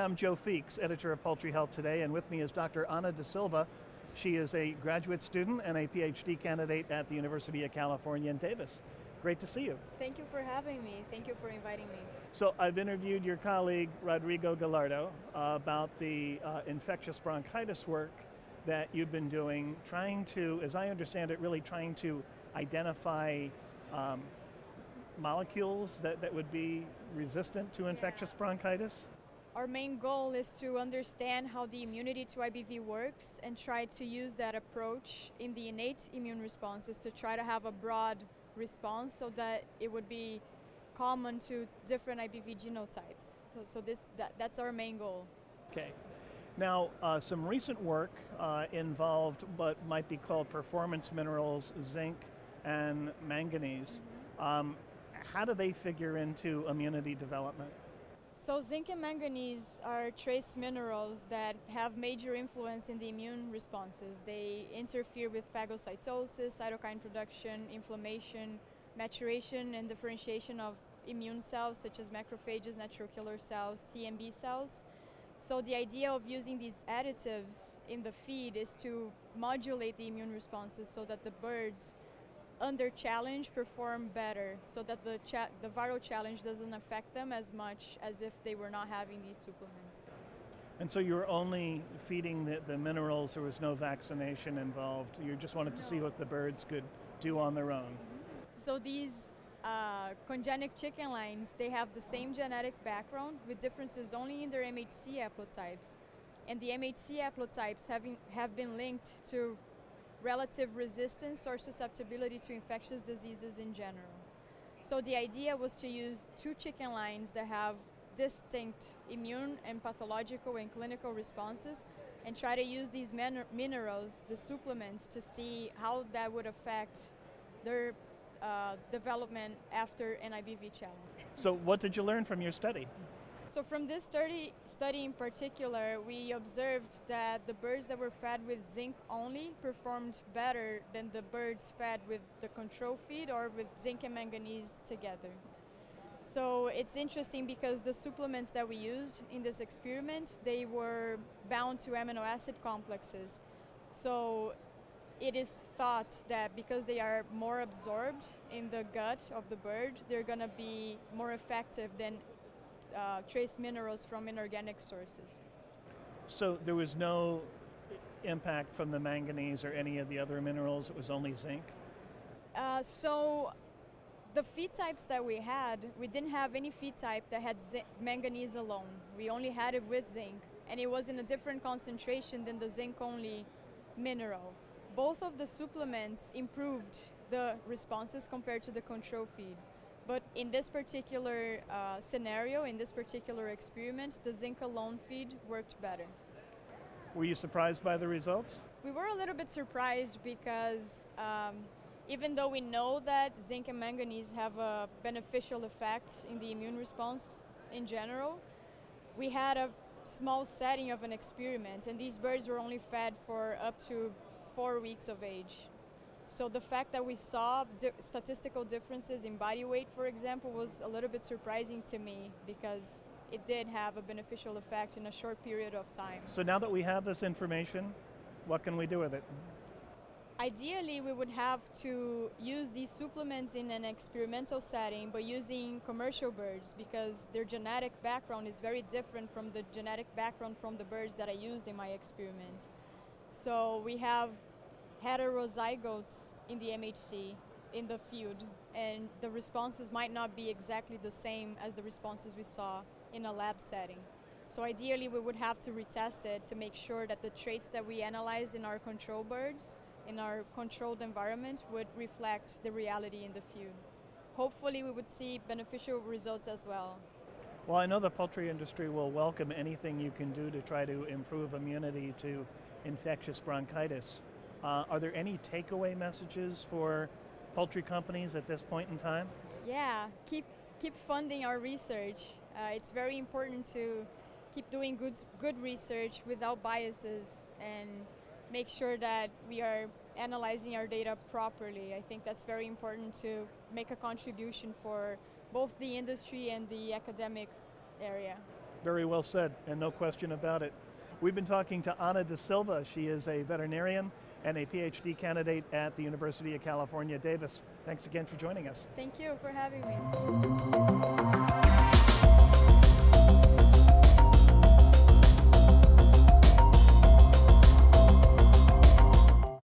I'm Joe Feeks, editor of Poultry Health Today, and with me is Dr. Ana Da Silva. She is a graduate student and a PhD candidate at the University of California in Davis. Great to see you. Thank you for having me. Thank you for inviting me. So, I've interviewed your colleague Rodrigo Gallardo uh, about the uh, infectious bronchitis work that you've been doing, trying to, as I understand it, really trying to identify um, molecules that, that would be resistant to infectious Yeah. bronchitis. Our main goal is to understand how the immunity to IBV works and try to use that approach in the innate immune responses to try to have a broad response so that it would be common to different IBV genotypes. So, so this that, that's our main goal. Okay. Now, uh, some recent work uh, involved what might be called performance minerals, zinc and manganese. Um, how do they figure into immunity development? So zinc and manganese are trace minerals that have major influence in the immune responses. They interfere with phagocytosis, cytokine production, inflammation, maturation and differentiation of immune cells such as macrophages, natural killer cells, T and B cells. So the idea of using these additives in the feed is to modulate the immune responses so that the birds under challenge perform better so that the, cha- the viral challenge doesn't affect them as much as if they were not having these supplements. And so you were only feeding the, the minerals, there was no vaccination involved. You just wanted to see what the birds could do on their own. So these uh, congenic chicken lines, they have the same genetic background with differences only in their MHC haplotypes. And the MHC haplotypes having, have been linked to relative resistance or susceptibility to infectious diseases in general. So the idea was to use two chicken lines that have distinct immune and pathological and clinical responses and try to use these min- minerals, the supplements, to see how that would affect their uh, development after an IBV challenge. So, what did you learn from your study? So from this study, study in particular, we observed that the birds that were fed with zinc only performed better than the birds fed with the control feed or with zinc and manganese together. So it's interesting because the supplements that we used in this experiment, they were bound to amino acid complexes. So it is thought that because they are more absorbed in the gut of the bird, they're going to be more effective than uh, trace minerals from inorganic sources. So, there was no impact from the manganese or any of the other minerals, it was only zinc? Uh, so the feed types that we had, we didn't have any feed type that had manganese alone. We only had it with zinc, and it was in a different concentration than the zinc only mineral. Both of the supplements improved the responses compared to the control feed. But in this particular uh, scenario, in this particular experiment, the zinc alone feed worked better. Were you surprised by the results? We were a little bit surprised because um, even though we know that zinc and manganese have a beneficial effect in the immune response in general, we had a small setting of an experiment, and these birds were only fed for up to four weeks of age. So the fact that we saw di- statistical differences in body weight, for example, was a little bit surprising to me because it did have a beneficial effect in a short period of time. So, now that we have this information, what can we do with it? Ideally, we would have to use these supplements in an experimental setting, but using commercial birds because their genetic background is very different from the genetic background from the birds that I used in my experiment. So we have heterozygotes in the MHC in the field, and the responses might not be exactly the same as the responses we saw in a lab setting. So ideally, we would have to retest it to make sure that the traits that we analyze in our control birds in our controlled environment would reflect the reality in the field. Hopefully, we would see beneficial results as well. Well, I know the poultry industry will welcome anything you can do to try to improve immunity to infectious bronchitis. Uh, are there any takeaway messages for poultry companies at this point in time? Yeah, keep keep funding our research. Uh, it's very important to keep doing good good research without biases and make sure that we are analyzing our data properly. I think that's very important to make a contribution for both the industry and the academic area. Very well said, and no question about it. We've been talking to Ana da Silva. She is a veterinarian and a PhD candidate at the University of California, Davis. Thanks again for joining us. Thank you for having me.